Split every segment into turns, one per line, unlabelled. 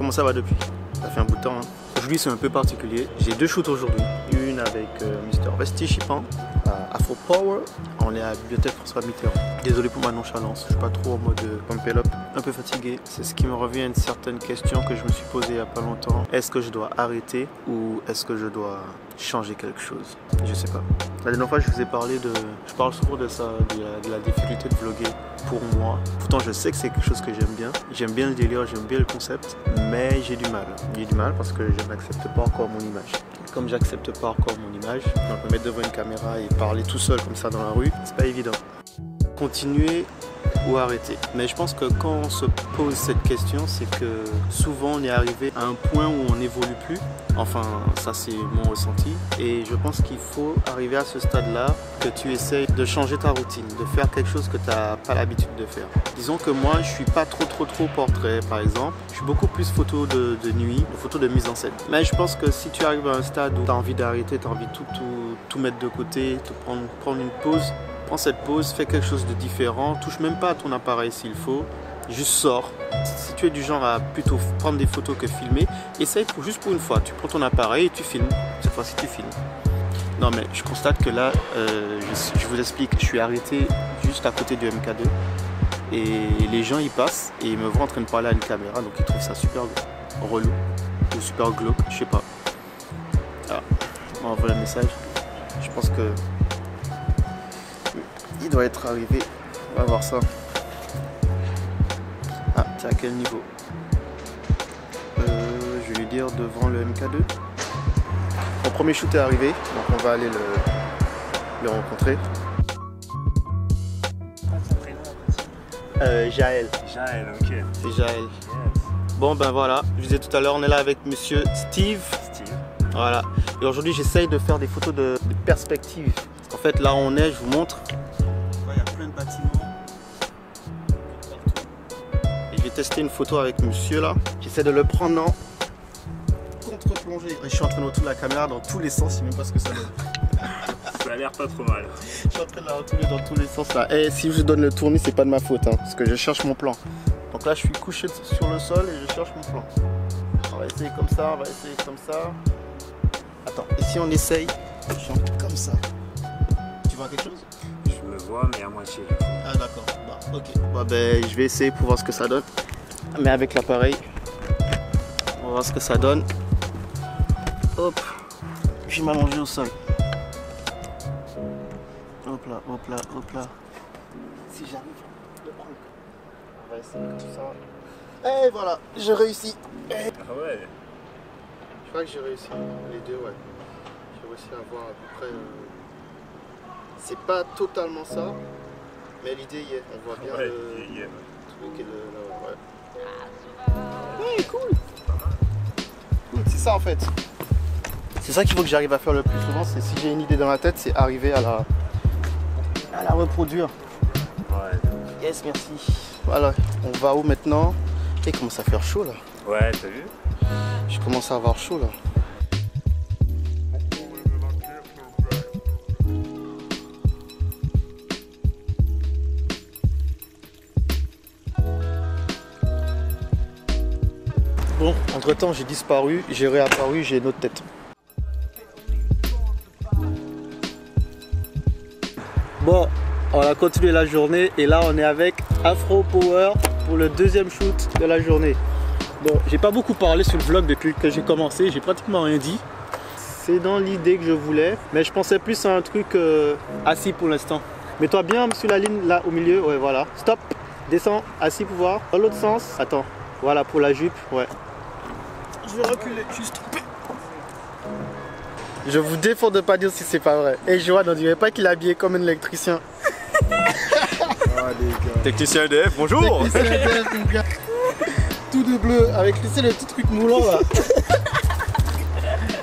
Comment ça va depuis? Ça fait un bout de temps. Hein. Aujourd'hui c'est un peu particulier. J'ai deux shoots aujourd'hui. Une avec euh, Mr. Vesti Chipan à Afro Power. On est à la bibliothèque François Mitterrand. Désolé pour ma nonchalance, je suis pas trop en mode euh, pump it up. Un peu fatigué. C'est ce qui me revient à une certaine question que je me suis posée il y a pas longtemps. Est-ce que je dois arrêter ou est-ce que je dois changer quelque chose Je sais pas. La dernière fois je vous ai parlé de... Je parle souvent de ça, de la, difficulté de vlogger pour moi. Pourtant je sais que c'est quelque chose que j'aime bien. J'aime bien le délire, j'aime bien le concept, mais j'ai du mal. J'ai du mal parce que je n'accepte pas encore mon image. Comme j'accepte pas encore mon image, me mettre devant une caméra et parler tout seul comme ça dans la rue, c'est pas évident. Continuer ou arrêter. Mais je pense que quand on se pose cette question, c'est que souvent on est arrivé à un point où on n'évolue plus. Enfin, ça c'est mon ressenti. Et je pense qu'il faut arriver à ce stade-là que tu essayes de changer ta routine, de faire quelque chose que tu n'as pas l'habitude de faire. Disons que moi, je suis pas trop trop trop portrait, par exemple. Je suis beaucoup plus photo de, de nuit, photo de mise en scène. Mais je pense que si tu arrives à un stade où tu as envie d'arrêter, tu as envie de tout, tout, tout mettre de côté, de prendre, prendre une pause, prends cette pause, fais quelque chose de différent, touche même pas à ton appareil s'il faut, juste sors. Si tu es du genre à plutôt prendre des photos que filmer, essaye juste pour une fois. Tu prends ton appareil et tu filmes. Cette fois-ci, tu filmes. Non, mais je constate que là, euh, je, je vous explique, je suis arrêté juste à côté du MK2 et les gens y passent et ils me voient en train de parler à une caméra, donc ils trouvent ça super relou ou super glauque, je sais pas. Ah, on envoie un message. Je pense que il doit être arrivé. On va voir ça. Ah, c'est à quel niveau Euh, Je vais lui dire devant le MK2. Mon premier shoot est arrivé, donc on va aller le, le rencontrer. Euh, Jaël,
Jaël, ok.
c'est Jaël. Bon ben voilà, je disais tout à l'heure, on est là avec monsieur Steve.
Steve.
Voilà. Et aujourd'hui, j'essaye de faire des photos de, de perspective. En fait, là où on est, je vous montre. Il y a plein de bâtiments. Et je vais tester une photo avec monsieur là. J'essaie de le prendre en contre-plongée. Et Je suis en train de retourner la caméra dans tous les sens, je sais même pas ce que ça donne.
Ça a l'air pas trop mal.
Je suis en train de la retourner dans tous les sens là. Et si je donne le tournis, c'est pas de ma faute, hein, parce que je cherche mon plan. Donc là, je suis couché sur le sol et je cherche mon plan. On va essayer comme ça, on va essayer comme ça. Attends, et si on essaye, je suis en- comme ça. Tu vois quelque chose?
Je mais à moitié.
Ah d'accord, bah, ok. Bah, ben, je vais essayer pour voir ce que ça donne. Mais avec l'appareil, on va voir ce que ça donne. Hop, je vais m'allonger au sol. Hop là, hop là, hop là. Si j'arrive le prendre. On va essayer comme ça. Et voilà, j'ai réussi.
Ah ouais.
Je crois que j'ai réussi. Les deux, ouais. J'ai réussi à voir à peu près. euh, C'est pas totalement ça, mais l'idée y est. On voit bien
Ouais,
le
il y est, ouais.
truc et le. ouais. Ouais, cool. Cool, C'est ça en fait. C'est ça qu'il faut que j'arrive à faire le plus souvent. C'est si j'ai une idée dans la tête, c'est arriver à la, à la reproduire.
Ouais.
Yes, merci. Voilà, on va où maintenant? Et commence à faire chaud là.
Ouais, t'as vu?
Je commence à avoir chaud là. Bon, entre temps j'ai disparu, j'ai réapparu, j'ai une autre tête. Bon, on a continué la journée et là on est avec Afro Power pour le deuxième shoot de la journée. Bon, j'ai pas beaucoup parlé sur le vlog depuis que j'ai commencé, j'ai pratiquement rien dit. C'est dans l'idée que je voulais, mais je pensais plus à un truc euh, assis pour l'instant. Mets-toi bien sur la ligne là au milieu, ouais voilà. Stop, descends, assis pour voir. Dans l'autre sens, attends, voilà pour la jupe, ouais. Je vais reculer, juste. Je vous défends de pas dire si c'est pas vrai. Et Johan, on dirait pas qu'il est habillé comme un électricien.
Technicien EDF, bonjour
Technicien EDF, mon gars. Tout de bleu, avec tu sais, le petit truc moulant là.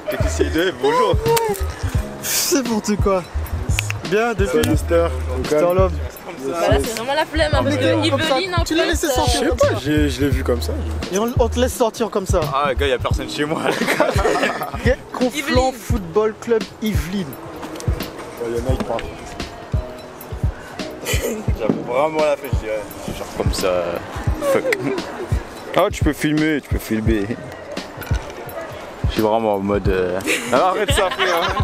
Technicien EDF, bonjour
C'est n'importe quoi. Bien, depuis.
Mister,
Mister Love.
Bah là, c'est vraiment la flemme un peu de Yveline en
tu l'as laissé
euh,
sortir comme ça.
J'ai- je l'ai vu comme ça.
Et on, on te laisse sortir comme ça.
Ah, gars, y'a personne chez moi.
Conflans. Football Club Yveline.
Il y en a qui parlent.
J'avoue vraiment la fête, je dirais. Genre comme ça. Fuck. Ah, tu peux filmer, tu peux filmer. Je suis vraiment en mode. euh, Alors arrête ça, frère.